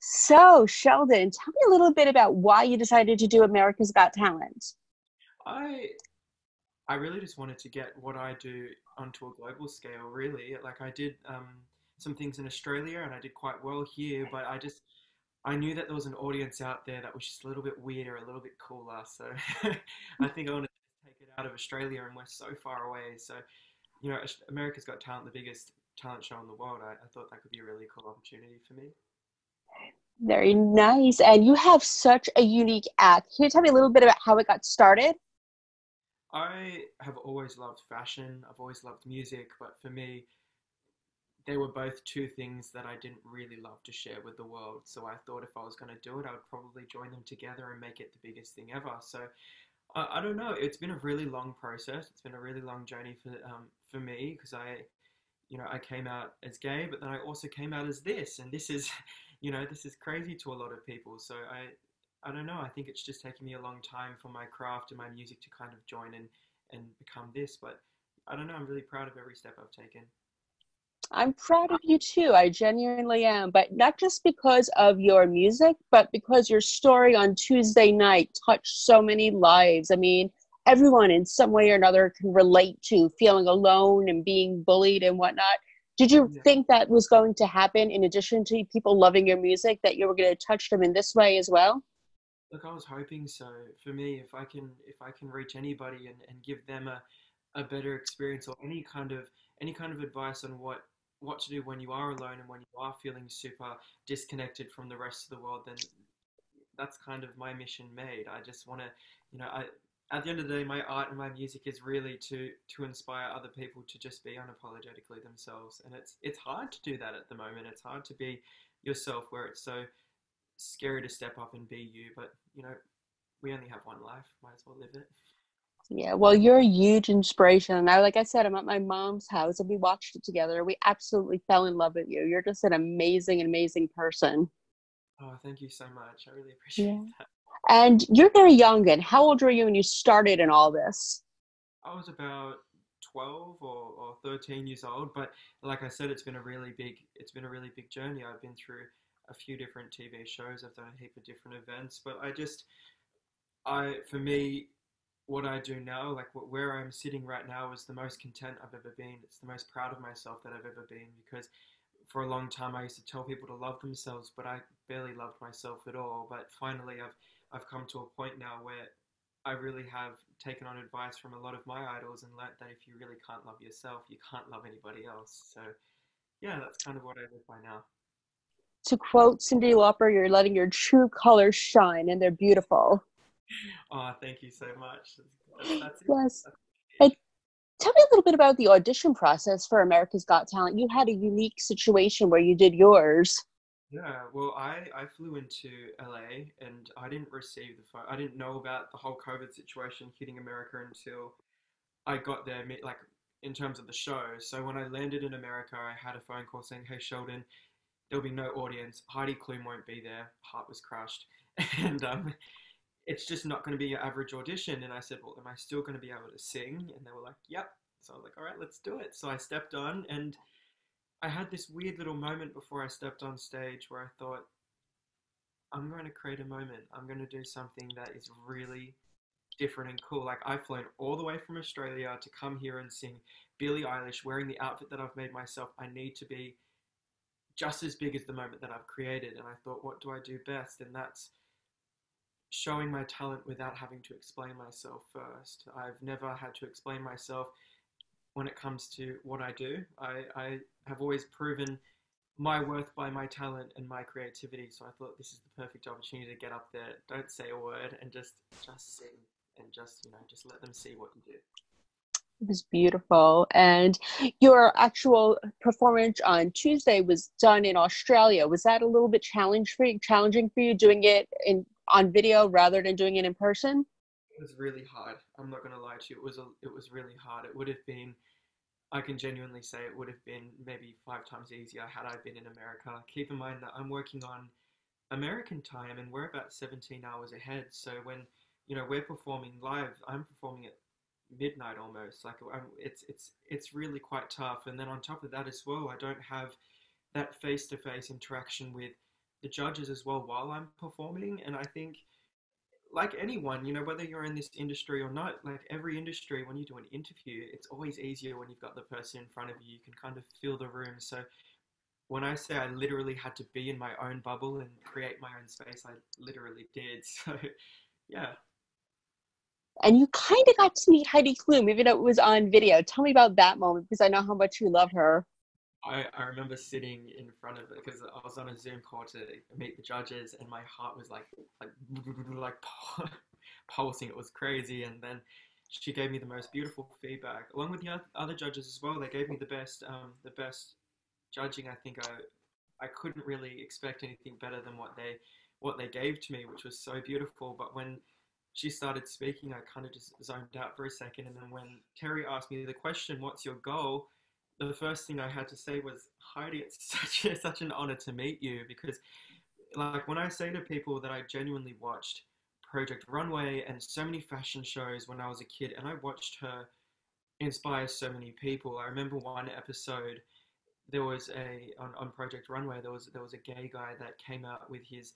So, Sheldon, tell me a little bit about why you decided to do America's Got Talent. I I really just wanted to get what I do onto a global scale. Really, like I did um, some things in Australia and I did quite well here, but I just I knew that there was an audience out there that was just a little bit weirder, a little bit cooler. So I think I wanted to take it out of Australia, and we're so far away. So you know, America's Got Talent, the biggest talent show in the world. I, I thought that could be a really cool opportunity for me. Very nice. And you have such a unique act. Can you tell me a little bit about how it got started? I have always loved fashion. I've always loved music, but for me, they were both two things that I didn't really love to share with the world. So I thought if I was going to do it, I would probably join them together and make it the biggest thing ever. So I, I don't know. It's been a really long process. It's been a really long journey for um, for me because I, you know, I came out as gay, but then I also came out as this, and this is, you know, this is crazy to a lot of people. So I I don't know. I think it's just taken me a long time for my craft and my music to kind of join and and become this. But I don't know. I'm really proud of every step I've taken. I'm proud of you too. I genuinely am. But not just because of your music, but because your story on Tuesday night touched so many lives. I mean, everyone in some way or another can relate to feeling alone and being bullied and whatnot. Did you yeah. think that was going to happen in addition to people loving your music, that you were going to touch them in this way as well? Look, I was hoping so. For me, if I can, if I can reach anybody and, and give them a, a better experience or any kind of any kind of advice on what what to do when you are alone and when you are feeling super disconnected from the rest of the world, then that's kind of my mission made. I just want to, you know, I at the end of the day, my art and my music is really to to inspire other people to just be unapologetically themselves, and it's it's hard to do that at the moment. It's hard to be yourself where it's so scary to step up and be you, but you know, we only have one life. Might as well live it. Yeah, well, you're a huge inspiration. And I, like I said, I'm at my mom's house and we watched it together. We absolutely fell in love with you. You're just an amazing, amazing person. Oh, thank you so much. I really appreciate yeah. that. And you're very young. And how old were you when you started in all this? I was about 12 or, or 13 years old. But like I said, it's been a really big, it's been a really big journey. I've been through a few different TV shows. I've done a heap of different events. But I just, I, for me, what I do now, like where I'm sitting right now, is the most content I've ever been. It's the most proud of myself that I've ever been because for a long time I used to tell people to love themselves, but I barely loved myself at all. But finally, I've I've come to a point now where I really have taken on advice from a lot of my idols and learnt that if you really can't love yourself, you can't love anybody else. So, yeah, that's kind of what I live by now. To quote Cyndi Lauper, you're letting your true colors shine, and they're beautiful. Oh, thank you so much. That's, yes. And tell me a little bit about the audition process for America's Got Talent. You had a unique situation where you did yours. Yeah, well, I, I flew into LA and I didn't receive the phone. I didn't know about the whole COVID situation hitting America until I got there, like in terms of the show. So when I landed in America, I had a phone call saying, "Hey, Sheldon, there'll be no audience. Heidi Klum won't be there. Heart was crushed, and um, it's just not going to be your average audition. And I said, well, am I still going to be able to sing? And they were like, yep. So I was like, all right, let's do it. So I stepped on and I had this weird little moment before I stepped on stage where I thought, I'm going to create a moment. I'm going to do something that is really different and cool. Like I've flown all the way from Australia to come here and sing Billie Eilish wearing the outfit that I've made myself. I need to be just as big as the moment that I've created. And I thought, what do I do best? And that's showing my talent without having to explain myself first. I've never had to explain myself when it comes to what I do. I, I have always proven my worth by my talent and my creativity. So I thought this is the perfect opportunity to get up there, don't say a word, and just just sing and just you know just let them see what you do. It was beautiful, and your actual performance on Tuesday was done in Australia. Was that a little bit challenge for you, challenging for you doing it in on video rather than doing it in person? It was really hard. I'm not gonna lie to you. It was a, it was really hard. It would have been, I can genuinely say it would have been maybe five times easier had I been in America. Keep in mind that I'm working on American time and we're about 17 hours ahead. So when you know we're performing live, I'm performing at midnight almost. Like I'm, it's it's it's really quite tough. And then on top of that as well, I don't have that face to face interaction with the judges as well while I'm performing. And I think, like anyone, you know, whether you're in this industry or not, like every industry, when you do an interview, it's always easier when you've got the person in front of you. You can kind of feel the room. So when I say I literally had to be in my own bubble and create my own space, I literally did. So, yeah. And you kind of got to meet Heidi Klum, even though it was on video. Tell me about that moment because I know how much you love her. I, I remember sitting in front of it because I was on a Zoom call to meet the judges, and my heart was like like like pulsing. It was crazy, and then she gave me the most beautiful feedback, along with the other judges as well. They gave me the best um, the best judging. I think I I couldn't really expect anything better than what they what they gave to me, which was so beautiful. But when she started speaking, I kind of just zoned out for a second, and then when Terry asked me the question, "What's your goal?" The first thing I had to say was, Heidi, it's such such an honor to meet you because, like, when I say to people that I genuinely watched Project Runway and so many fashion shows when I was a kid, and I watched her inspire so many people. I remember one episode there was a on, on Project Runway there was there was a gay guy that came out with his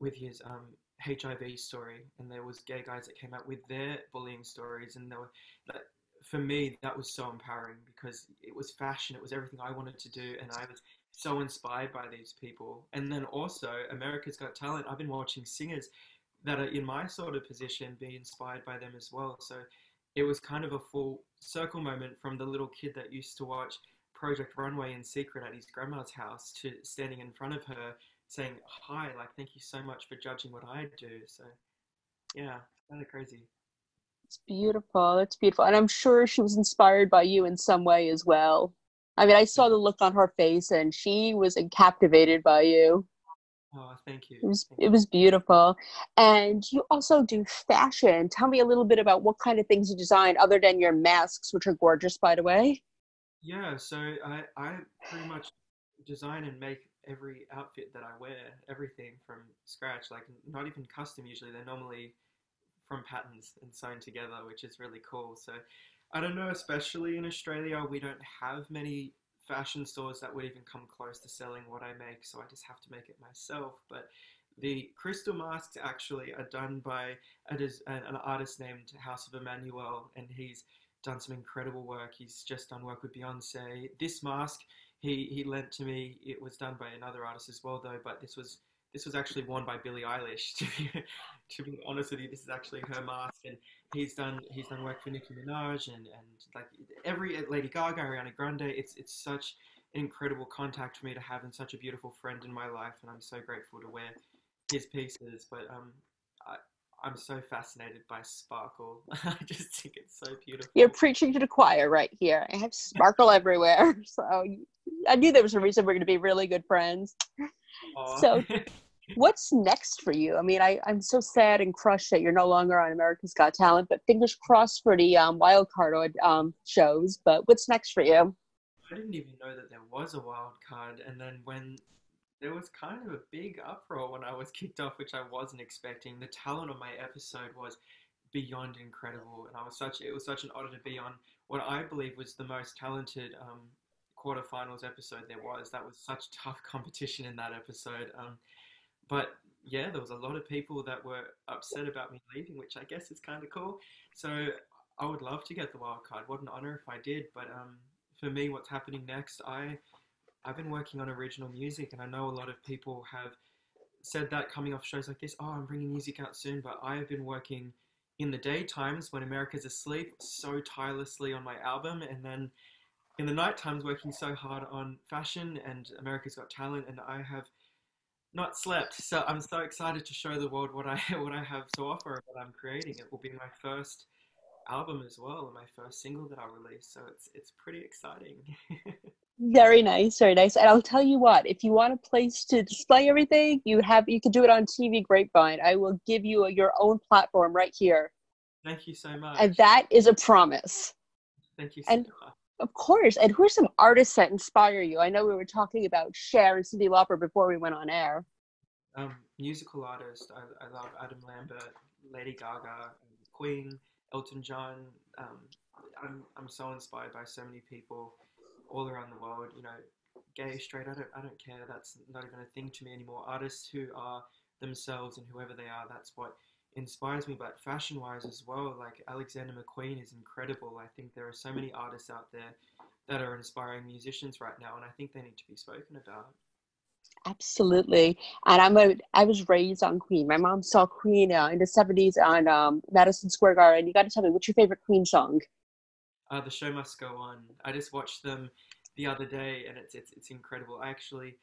with his um, HIV story, and there was gay guys that came out with their bullying stories, and there were like, for me, that was so empowering because it was fashion, it was everything I wanted to do, and I was so inspired by these people. And then also, America's Got Talent, I've been watching singers that are in my sort of position be inspired by them as well. So it was kind of a full circle moment from the little kid that used to watch Project Runway in secret at his grandma's house to standing in front of her saying, Hi, like, thank you so much for judging what I do. So, yeah, kind of crazy. It's beautiful. It's beautiful. And I'm sure she was inspired by you in some way as well. I mean, I saw the look on her face and she was captivated by you. Oh, thank you. It was, it was beautiful. And you also do fashion. Tell me a little bit about what kind of things you design other than your masks, which are gorgeous, by the way. Yeah, so I, I pretty much design and make every outfit that I wear, everything from scratch, like not even custom usually. They're normally from patterns and sewn together, which is really cool. So I don't know, especially in Australia, we don't have many fashion stores that would even come close to selling what I make, so I just have to make it myself. But the crystal masks actually are done by an artist named House of Emmanuel, and he's done some incredible work. He's just done work with Beyonce. This mask he, he lent to me. It was done by another artist as well, though, but this was this was actually worn by Billie Eilish. To be, to be honest with you, this is actually her mask, and he's done he's done work for Nicki Minaj and, and like every Lady Gaga, Ariana Grande. It's it's such an incredible contact for me to have, and such a beautiful friend in my life, and I'm so grateful to wear his pieces. But um, I, I'm so fascinated by sparkle. I just think it's so beautiful. You're preaching to the choir right here. I have sparkle everywhere. So I knew there was a reason we're going to be really good friends. Aww. So what's next for you? I mean, I, I'm so sad and crushed that you're no longer on America's Got Talent, but fingers crossed for the um, wild card um, shows. But what's next for you? I didn't even know that there was a wild card. And then when there was kind of a big uproar when I was kicked off, which I wasn't expecting. The talent of my episode was beyond incredible, and I was such it was such an honor to be on what I believe was the most talented um, quarterfinals episode there was. That was such tough competition in that episode. Um, but yeah, there was a lot of people that were upset about me leaving, which I guess is kind of cool. So I would love to get the wild card. What an honor if I did. But um, for me, what's happening next? I I've been working on original music, and I know a lot of people have said that coming off shows like this. Oh, I'm bringing music out soon, but I have been working in the daytimes when America's asleep so tirelessly on my album, and then in the night times working so hard on fashion and America's Got Talent, and I have not slept. So I'm so excited to show the world what I what I have to offer and what I'm creating. It will be my first album as well, and my first single that I'll release. So it's it's pretty exciting. very nice, very nice. And I'll tell you what, if you want a place to display everything, you have you can do it on TV Grapevine. I will give you a, your own platform right here. Thank you so much. And that is a promise. Thank you so and, much. Of course. And who are some artists that inspire you? I know we were talking about Cher and Cyndi Lauper before we went on air. Um, musical artists. I, I love Adam Lambert, Lady Gaga, Queen, Elton John. um, I'm I'm so inspired by so many people all around the world. You know, gay, straight, I don't I don't care. That's not even a thing to me anymore. Artists who are themselves and whoever they are, that's what inspires me. But fashion wise as well, like Alexander McQueen is incredible. I think there are so many artists out there that are inspiring musicians right now, and I think they need to be spoken about. Absolutely. And I'm a I was raised on Queen. My mom saw Queen uh, in the 70s on um, Madison Square Garden. You got to tell me what's your favorite Queen song? Uh, the show must go on. I just watched them the other day, and it's it's, it's incredible. I actually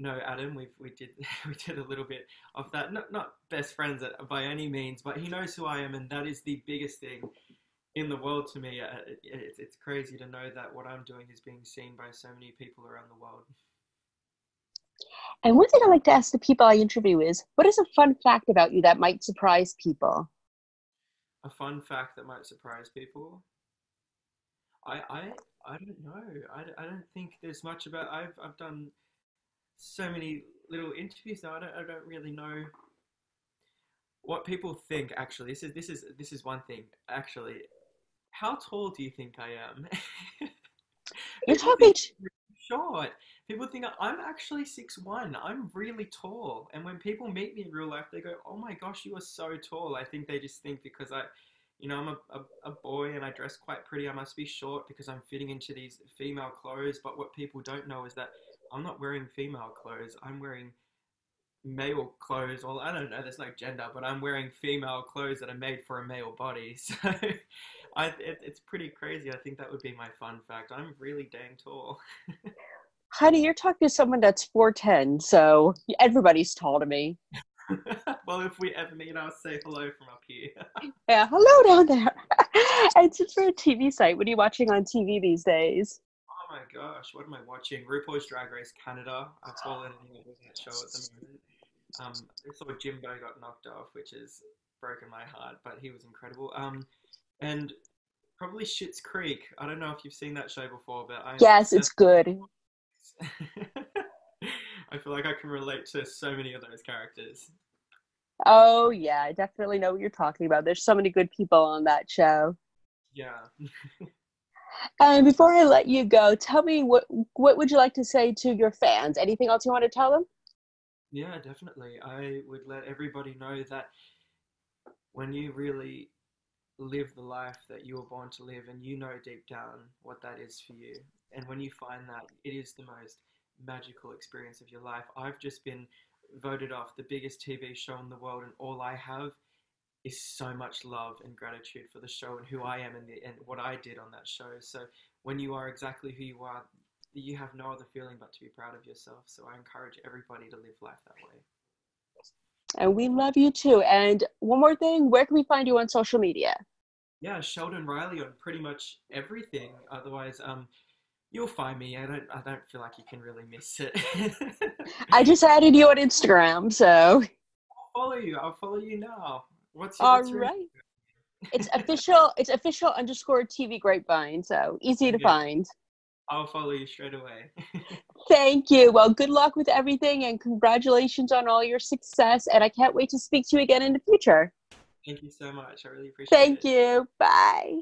know Adam. We we did we did a little bit of that. Not not best friends by any means, but he knows who I am, and that is the biggest thing in the world to me. Uh, it, it, it's crazy to know that what I'm doing is being seen by so many people around the world. And one thing I like to ask the people I interview is, what is a fun fact about you that might surprise people? A fun fact that might surprise people. I I I don't know. I, I don't think there's much about. I've I've done so many little interviews now. I don't I don't really know what people think. Actually, this is this is this is one thing. Actually, how tall do you think I am? You're talking short. People think I'm actually six one. I'm really tall, and when people meet me in real life, they go, "Oh my gosh, you are so tall." I think they just think because I, you know, I'm a, a, a boy and I dress quite pretty, I must be short because I'm fitting into these female clothes. But what people don't know is that I'm not wearing female clothes. I'm wearing male clothes. Well, I don't know. There's no gender, but I'm wearing female clothes that are made for a male body. So, I, it, it's pretty crazy. I think that would be my fun fact. I'm really dang tall. honey, you're talking to someone that's 4'10, so everybody's tall to me. well, if we ever meet, I'll say hello from up here. yeah, hello down there. and since we're a TV site, what are you watching on TV these days? My gosh, what am I watching? RuPaul's Drag Race Canada. I've followed anything with that show at the moment. Um, I saw Jimbo got knocked off, which has broken my heart, but he was incredible. Um, and probably Schitt's Creek. I don't know if you've seen that show before, but I yes, it's good. I feel like I can relate to so many of those characters. Oh yeah, I definitely know what you're talking about. There's so many good people on that show. Yeah. and before I let you go, tell me what what would you like to say to your fans? Anything else you want to tell them? Yeah, definitely. I would let everybody know that when you really live the life that you were born to live and you know deep down what that is for you, and when you find that, it is the most magical experience of your life. I've just been voted off the biggest TV show in the world, and all I have is so much love and gratitude for the show and who I am and, the, and what I did on that show. So when you are exactly who you are, you have no other feeling but to be proud of yourself. So I encourage everybody to live life that way. And we love you too. And one more thing, where can we find you on social media? Yeah, Sheldon Riley on pretty much everything. Otherwise, um, You'll find me. I don't. I don't feel like you can really miss it. I just added you on Instagram, so. I'll follow you. I'll follow you now. What's your, all what's right? it's official. It's official underscore TV Grapevine. So easy to yeah. find. I'll follow you straight away. Thank you. Well, good luck with everything, and congratulations on all your success. And I can't wait to speak to you again in the future. Thank you so much. I really appreciate Thank it. Thank you. Bye.